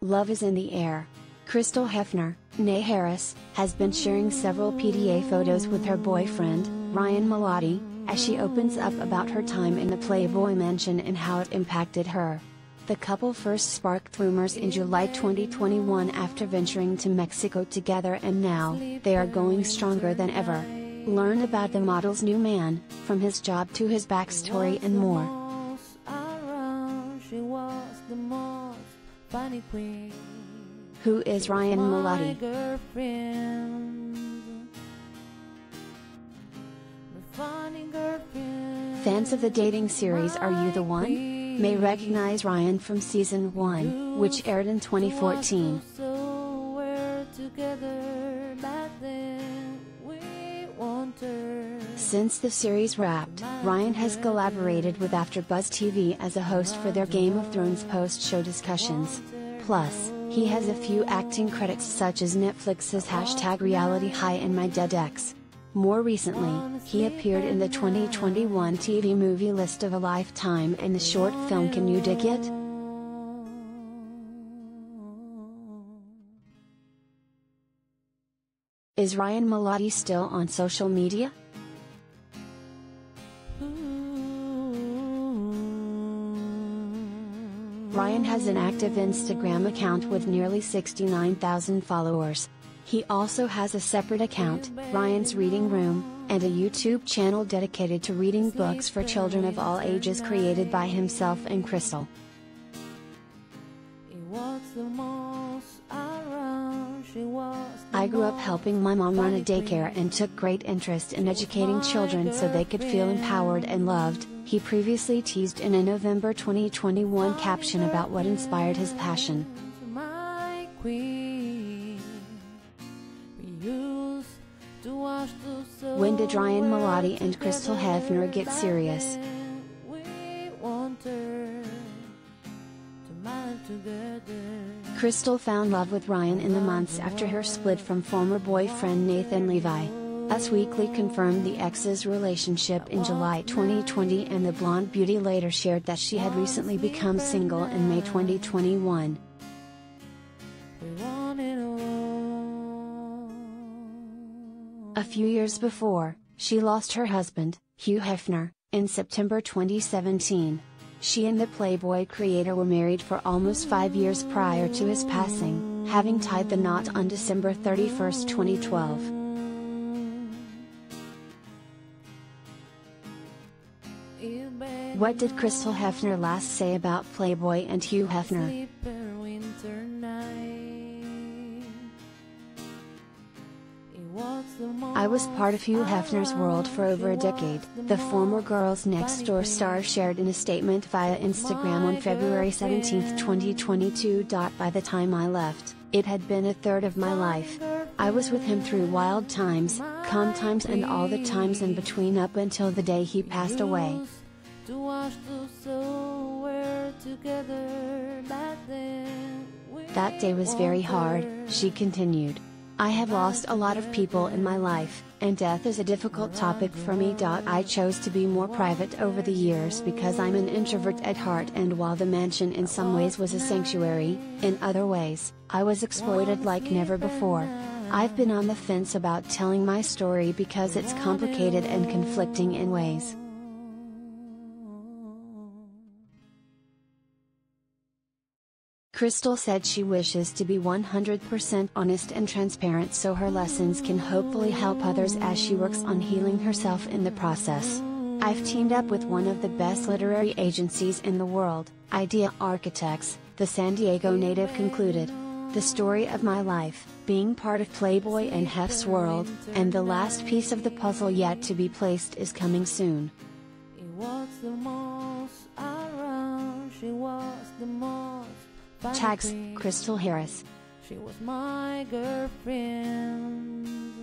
Love is in the air. Crystal Hefner, née Harris, has been sharing several PDA photos with her boyfriend, Ryan Malaty, as she opens up about her time in the Playboy Mansion and how it impacted her. The couple first sparked rumors in July 2021 after venturing to Mexico together and now, they are going stronger than ever. Learn about the model's new man, from his job to his backstory and more. Who is Ryan Malaty? Fans of the dating series Are You the One? may recognize Ryan from season 1, which aired in 2014. Since the series wrapped, Ryan has collaborated with AfterBuzz TV as a host for their Game of Thrones post-show discussions. Plus, he has a few acting credits such as Netflix's hashtag Reality High and My Dead Ex. More recently, he appeared in the 2021 TV movie List of a Lifetime and the short film Can You Dig It? Is Ryan Malaty still on social media? Ryan has an active Instagram account with nearly 69,000 followers. He also has a separate account, Ryan's Reading Room, and a YouTube channel dedicated to reading books for children of all ages created by himself and Crystal. I grew up helping my mom run a daycare and took great interest in educating children so they could feel empowered and loved, he previously teased in a November 2021 caption about what inspired his passion. When did Ryan Malaty and Crystal Hefner get serious? Crystal found love with Ryan in the months after her split from former boyfriend Nathan Levi. Us Weekly confirmed the ex's relationship in July 2020 and the blonde beauty later shared that she had recently become single in May 2021. A few years before, she lost her husband, Hugh Hefner, in September 2017. She and the Playboy creator were married for almost five years prior to his passing, having tied the knot on December 31, 2012. What did Crystal Hefner last say about Playboy and Hugh Hefner? I was part of Hugh Hefner's world for over a decade, the former Girls Next Door star shared in a statement via Instagram on February 17, 2022. By the time I left, it had been a third of my life. I was with him through wild times, calm times and all the times in between up until the day he passed away. That day was very hard, she continued. I have lost a lot of people in my life, and death is a difficult topic for me. I chose to be more private over the years because I'm an introvert at heart, and while the mansion in some ways was a sanctuary, in other ways, I was exploited like never before. I've been on the fence about telling my story because it's complicated and conflicting in ways. Crystal said she wishes to be 100% honest and transparent so her lessons can hopefully help others as she works on healing herself in the process. I've teamed up with one of the best literary agencies in the world, Idea Architects, the San Diego native concluded. The story of my life, being part of Playboy and Hef's world, and the last piece of the puzzle yet to be placed is coming soon. Tags, Crystal Harris. She was my girlfriend.